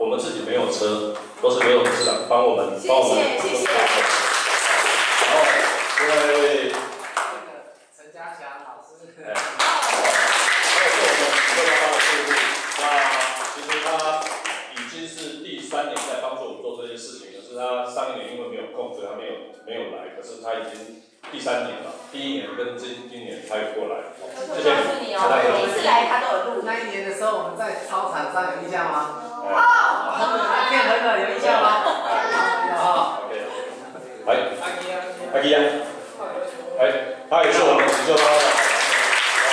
我们自己没有车，都是刘董事长帮我们，帮我们。谢谢谢谢。然后另外一位，陈家祥老师。哎，他也是我们六八八的客户。那其实他已经是第三年在帮助我们做这些事情，可是他上一年因为没有空，所以他没有没有来。可是他已经第三年了，第一年跟今今年他也过来。谢谢告诉你哦，每次来他都有录。那一年的时候，我们在操场上有印象吗？哎哦，骗人的有印象吗？有哈。OK，来，阿基啊，阿基啊，哎，他也是我们急救班的。哦，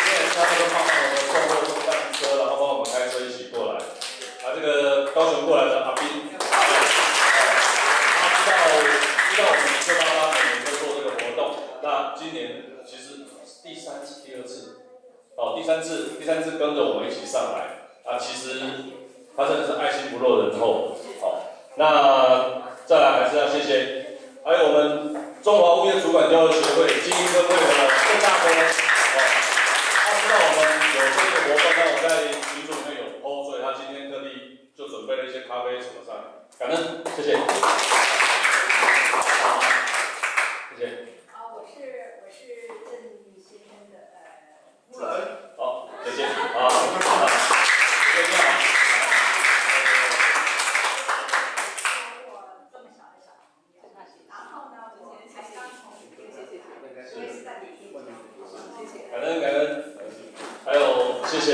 因为他这个帮我们送货送单车，然后帮我们开车一起过来。啊，这个高雄过来的阿斌，他知道知道我们急救班班每年在做这个活动，那今年其实第三次、第二次，哦，第三次第三次跟着我们一起上来，啊，其实他真的是爱心不落人后，好、那再来还是要谢谢，还有我们中华物业主管教育协会精英分会的郑大哥，哦，他知道我们有这个活动，那我在群组里面有 PO，所以他今天特地就准备了一些咖啡什么上来，感恩，谢谢。好谢谢。啊，我是我是郑先生的呃夫人。好，谢谢。好，好，谢谢你好。我这么小的小朋友，然后呢，我才刚从谢谢谢谢，我也是在里面谢谢。感恩感恩，还有谢谢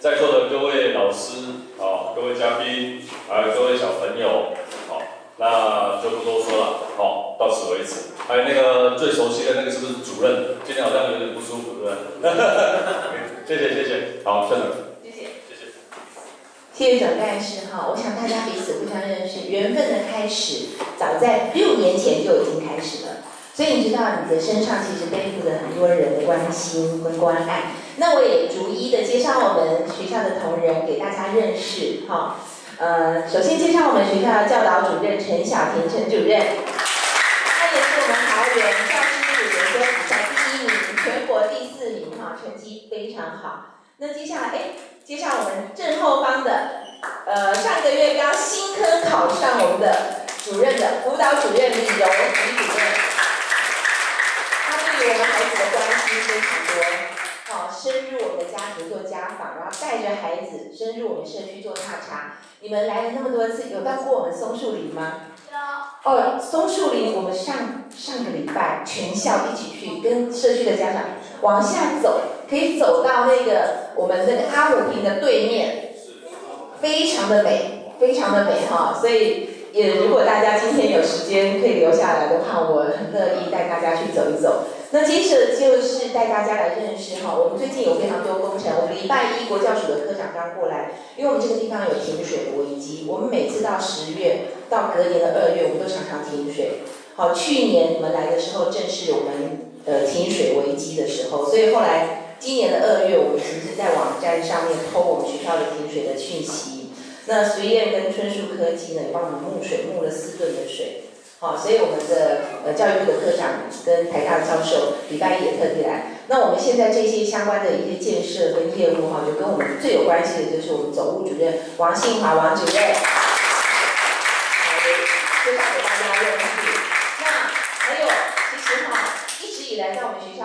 在座的各位老师，好，各位嘉宾，还有各位小朋友，好，那就不多说了，好，到此为止。还有那个最熟悉的那个是不是主任？今天好像有点不舒服，对不对？谢谢谢谢，好，校长，谢谢。谢谢。谢谢蒋干事哈，我想大家彼此互相认识，缘分的开始早在六年前就已经开始了。所以你知道你的身上其实背负着很多人的关心跟关爱。那我也逐一的介绍我们学校的同仁给大家认识哈。呃，首先介绍我们学校的教导主任陈小婷陈主任，他也是我们桃园教师组研究比赛第一名，全国第四名哈，成绩非常好。那接下来，哎，介绍我们正后方的，呃，上个月刚新科考上我们的主任的辅导主任李柔李主任，他对于我们孩子的关心非常多，哦，深入我们的家庭做家访，然后带着孩子深入我们社区做踏查。你们来了那么多次，有到过我们松树林吗？有哦，松树林，我们上上个礼拜全校一起去，跟社区的家长往下走，可以走到那个我们那个阿姆坪的对面，非常的美，非常的美哈。所以也如果大家今天有时间可以留下来的话，我很乐意带大家去走一走。那接着就是带大家来认识哈，我们最近有非常多工程，我们礼拜一国教署的科长刚过来，因为我们这个地方有停水的危机，我们每次到十月到隔年的二月，我们都常常停水。好，去年你们来的时候正是我们呃停水危机的时候，所以后来今年的二月，我们其实在网站上面偷我们学校的停水的讯息。那随燕跟春树科技呢，也帮我们募水，募了四吨的水。好，所以我们的呃教育部的科长跟台大教授礼拜一也特地来。那我们现在这些相关的一些建设跟业务哈，就跟我们最有关系的就是我们总务主任王信华王主任，好，也介绍给大家认识。那还有，其实哈，一直以来在我们学校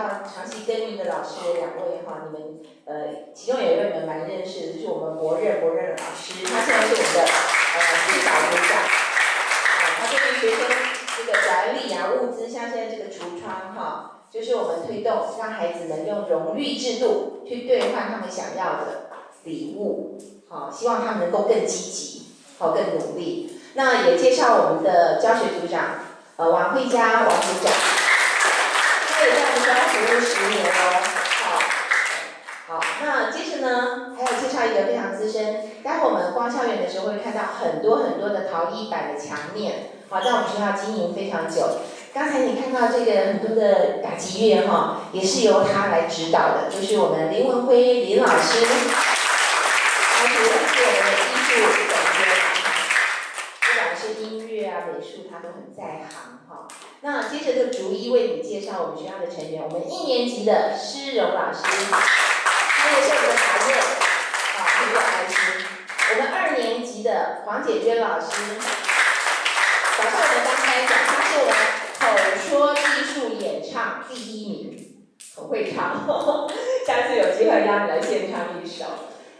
长期耕耘的老师有两位哈，你们呃，其中有一位你们蛮认识的，就是我们博任博任老师，他现在是我们的呃辅导组长。啊，他对于学生这个管理啊、物资，像现在这个橱窗哈，就是我们推动让孩子能用荣誉制度去兑换他们想要的礼物，好，希望他们能够更积极，好，更努力。那也介绍我们的教学组长，呃，王慧佳王组长，服务十年哦，好。好，那接着呢，还要介绍一个非常资深。待会我们逛校园的时候会看到很多很多的陶艺板的墙面，好，在我们学校经营非常久。刚才你看到这个很多的打击乐哈，也是由他来指导的，就是我们林文辉林老师，他主任是我们的艺术美术，他都很在行哈。那接着就逐一为你介绍我们学校的成员，我们一年级的施荣老师。他也是我们的茶叶，啊，很有爱心。我们二年级的黄姐娟老师。早上我们刚开讲，她是我们口说艺术演唱第一名，很会唱，下次有机会让你来献唱一首。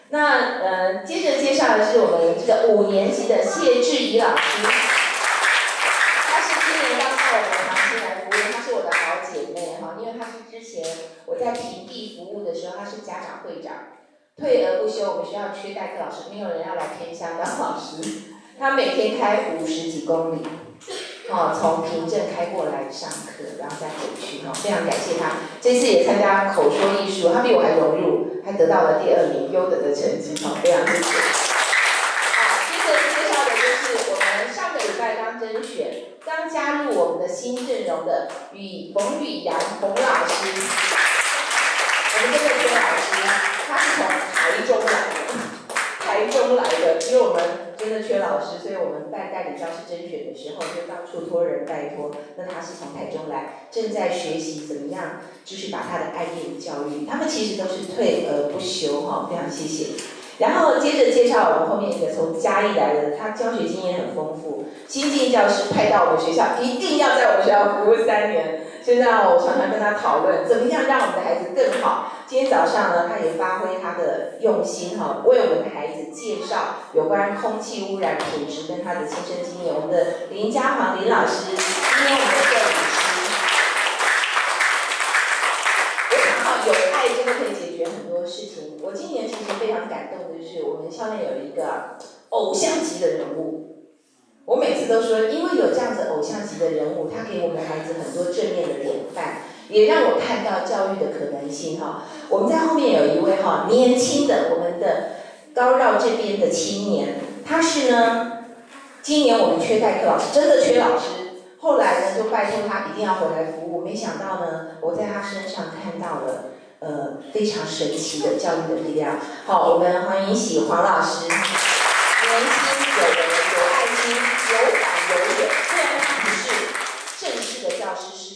那呃，接着介绍的是我们这个五年级的谢志怡老师，她是今年刚到我们长期来服务，她是我的好姐妹哈，因为她是之前我在平地服务的时候，他是家长会长，退而不休，我们学校缺代课老师，没有人要来偏乡当老师，他每天开五十几公里。哦，从凭证开过来上课，然后再回去哦，非常感谢他。这次也参加口说艺术，他比我还融入，还得到了第二名，优等的成绩哈，非常谢谢。好，接着介绍的就是我们上个礼拜刚甄选，刚加入我们的新阵容的与冯宇阳冯老师。我们这位薛老师，他是从台中来的，台中来的，因为我们。真的缺老师，所以我们办代理教师甄选的时候，就到处托人拜托。那他是从台中来，正在学习怎么样，就是把他的爱念教育。他们其实都是退而不休哈，非常谢谢。然后接着介绍我们后面一个从嘉义来的，他教学经验很丰富，新进教师派到我们学校，一定要在我们学校服务三年。现在我常常跟他讨论，怎么样让我们的孩子更好。今天早上呢，他也发挥他的用心哈，为我们的孩子介绍有关空气污染品质跟他的亲身经验。我们的林家煌林老师，今天我们的摄影师，我想到，有爱真的可以解决很多事情。我今年其实非常感动的就是，我们校内有一个偶像级的人物。我每次都说，因为有这样子偶像级的人物，他给我们孩子很多正面的典范。也让我看到教育的可能性哈。我们在后面有一位哈年轻的我们的高绕这边的青年，他是呢，今年我们缺代课老师，真的缺老师。后来呢，就拜托他一定要回来服务。没想到呢，我在他身上看到了呃非常神奇的教育的力量。好，我们欢迎喜黄老师，年轻有为有爱心有感有远，虽然他不是正式的教师。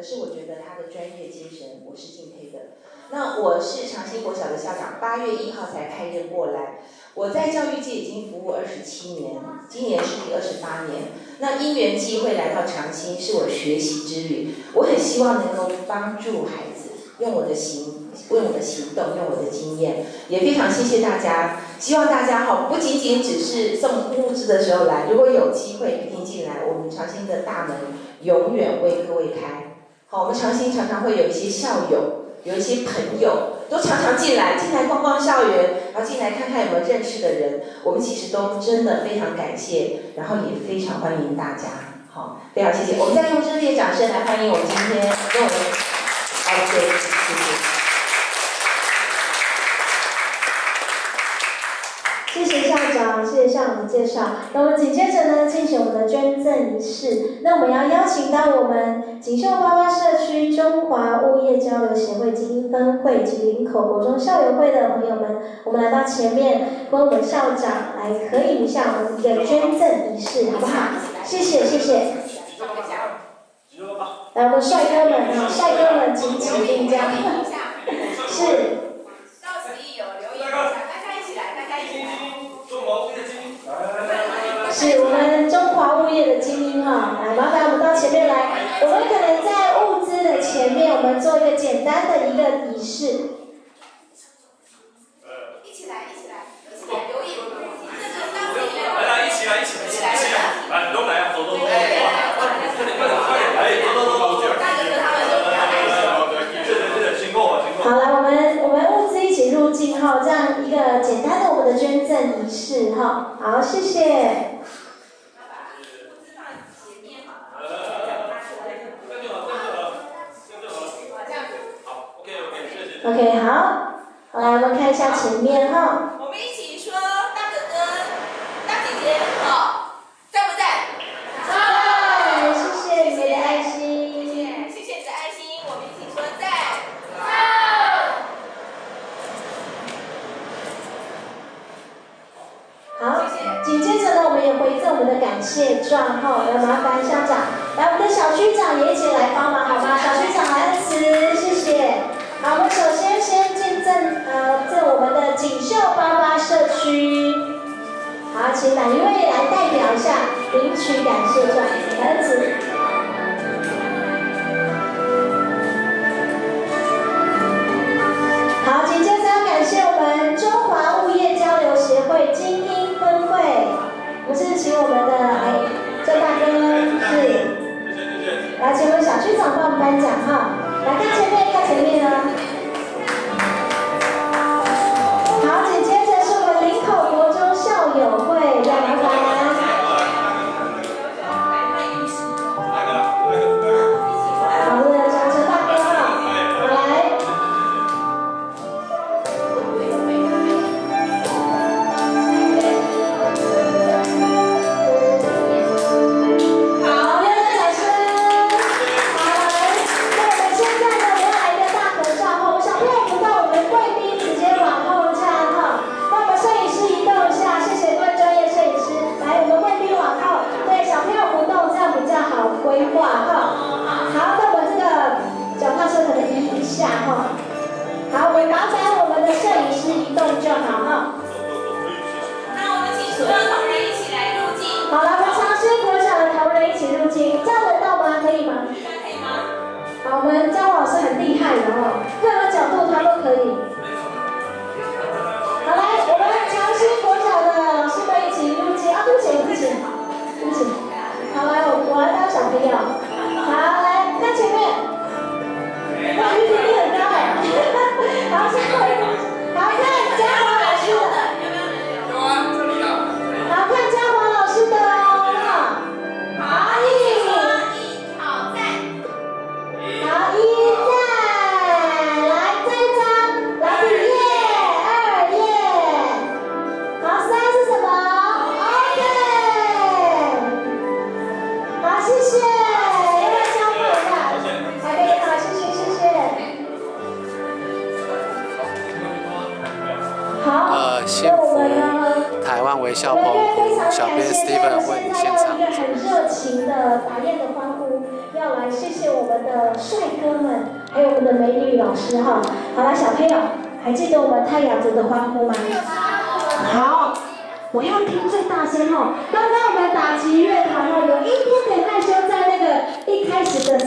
可是我觉得他的专业精神，我是敬佩的。那我是长兴国小的校长，八月一号才派任过来。我在教育界已经服务二十七年，今年是第二十八年。那因缘机会来到长兴，是我学习之旅。我很希望能够帮助孩子，用我的行，用我的行动，用我的经验。也非常谢谢大家，希望大家哈，不仅仅只是送物资的时候来，如果有机会一定进来，我们长兴的大门永远为各位开。好，我们长兴常常会有一些校友，有一些朋友，都常常进来，进来逛逛校园，然后进来看看有没有认识的人。我们其实都真的非常感谢，然后也非常欢迎大家。好，非常谢谢。我们再用热烈掌声来欢迎我们今天跟我们 OK，谢谢。谢谢校长介绍。那我们紧接着呢，进行我们的捐赠仪式。那我们要邀请到我们锦绣花花社区中华物业交流协会精英分会及林口国中校友会的朋友们，我们来到前面，跟我们校长来合影一下我们的捐赠仪式，好不好？谢谢，谢谢。来，我们帅哥们啊，帅哥们，请起立，这样。是。是我们中华物业的精英哈，来麻烦我们到前面来。我们可能在物资的前面，我们做一个简单的一个仪式。一起来，一起来，一起来留意。来来，一起来，一起来，一起来，来都来啊，走走走，快点快点快点，来走走走，大哥哥他们都来。是的，是的，辛苦了，辛苦。好来，我们我们物资一起入境哈，这样一个简单的我们的捐赠仪式哈。好，谢谢。OK，好，好来，我们看一下前面哈。我们一起说，大哥哥、大姐姐好，在不在？在，谢谢你们的爱心。谢谢，谢谢你的爱心，我们一起说在。好，紧接着呢，我们也回赠我们的感谢状哈，要麻烦校长，来，我们的小区长也一起来颁奖哈。幸福。台湾微笑澎湖，小编 Steven 为现场。很热情的法宴的欢呼，要来谢谢我们的帅哥们，还有我们的美女老师哈。好了，小朋友，还记得我们太阳族的欢呼吗？好，我要听最大声哦。刚刚我们打击乐团哦，有一点点害羞，在那个一开始的。